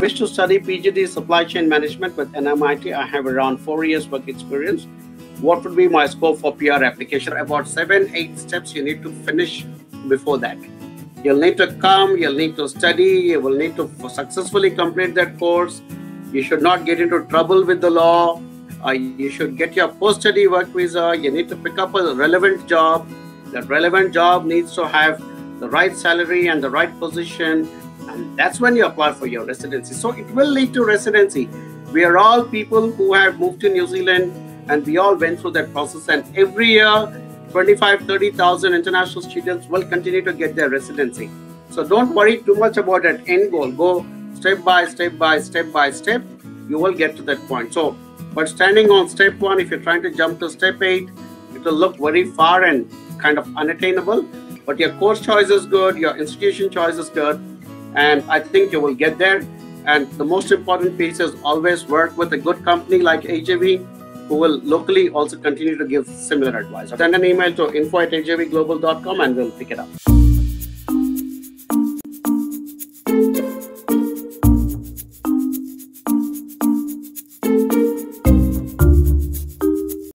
wish to study PGD supply chain management with NMIT, I have around four years work experience. What would be my scope for PR application? About seven, eight steps you need to finish before that. You'll need to come, you'll need to study, you will need to successfully complete that course. You should not get into trouble with the law. Uh, you should get your post-study work visa. You need to pick up a relevant job. That relevant job needs to have the right salary and the right position. And that's when you apply for your residency. So it will lead to residency. We are all people who have moved to New Zealand and we all went through that process. And every year, 25, 30,000 international students will continue to get their residency. So don't worry too much about that end goal. Go step by step by step by step. You will get to that point. So, but standing on step one, if you're trying to jump to step eight, it will look very far and kind of unattainable. But your course choice is good, your institution choice is good, and I think you will get there. And the most important piece is always work with a good company like AJV who will locally also continue to give similar advice. Send an email to info at ajvglobal.com and we'll pick it up.